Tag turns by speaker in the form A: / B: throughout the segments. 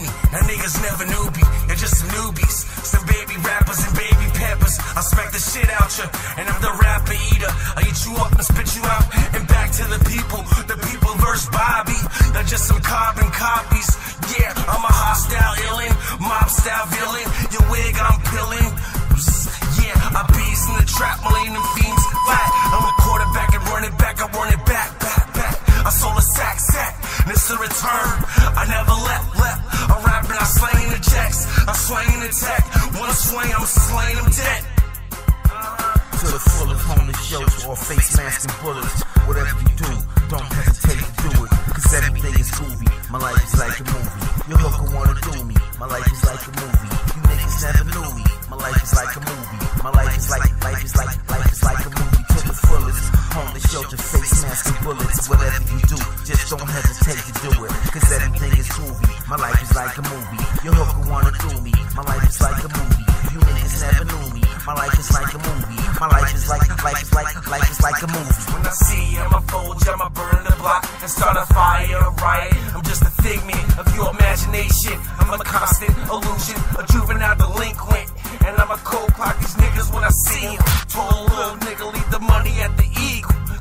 A: me. Niggas never newbie, they're just some newbies. Some baby rappers and baby peppers. I smack the shit out ya, and I'm the rapper eater. I eat you up and the tech. One swing, I'm slaying them dead.
B: To the fullest, homeless jokes or face mask and bullets. Whatever you do, don't hesitate to do it. Cause everything is groovy. My life is like a movie. Your hooker wanna do me. My life is like a movie. You niggas never knew me. Bullets. Whatever you do, just don't hesitate to do it. Cause everything is groovy. My life is like a movie. Your hooker wanna do me. My life is like a movie. You niggas never knew me. My life is like a movie. My life is like, life is like, life is like a movie.
A: When I see you, I'ma fold I'ma burn the block and start a fire riot. I'm just a figment of your imagination. I'm a constant illusion, a juvenile delinquent. And I'm a cold clock these niggas when I see them. Told little nigga, leave the money at the.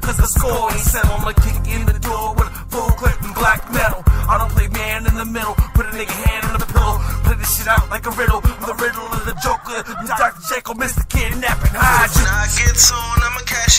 A: Cause the score ain't settled. I'ma kick in the door with a full clip and black metal. I don't play man in the middle, put a nigga hand on the pillow. Play this shit out like a riddle. I'm the riddle of the joker. Dr. Jekyll, Mr. Kidnapping, hide you.
C: When I get on, I'ma cash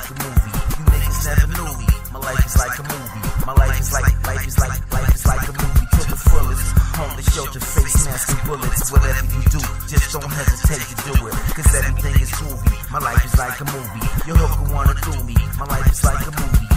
C: like a
B: movie. You niggas never knew me. My life is like a movie. My life is like, life is like, life is like a movie. To the fullest, homeless shelter, face mask and bullets. Whatever you do, just don't hesitate to do it. Cause everything is groovy. My life is like a movie. Your hooker wanna do me. My life is like a movie.